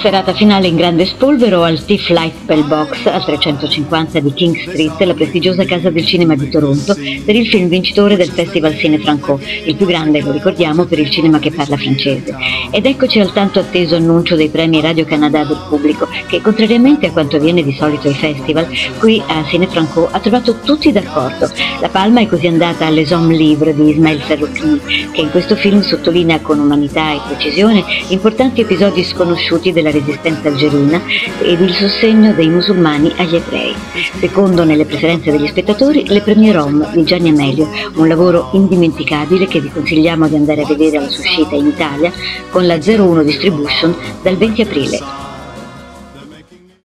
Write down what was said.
Serata finale in grande spolvero al Tiff Light Bell Box al 350 di King Street, la prestigiosa casa del cinema di Toronto, per il film vincitore del Festival Cine Franco, il più grande, lo ricordiamo, per il cinema che parla francese. Ed eccoci al tanto atteso annuncio dei premi Radio Canada del pubblico, che contrariamente a quanto avviene di solito ai festival, qui a Cine Franco ha trovato tutti d'accordo. La palma è così andata all'Es Hommes Livres di Ismail Serroukni, che in questo film sottolinea con umanità e precisione importanti episodi sconosciuti della della resistenza algerina ed il sostegno dei musulmani agli ebrei. Secondo nelle preferenze degli spettatori Le Premier Rom di Gianni Amelio, un lavoro indimenticabile che vi consigliamo di andare a vedere alla sua uscita in Italia con la 01 Distribution dal 20 aprile.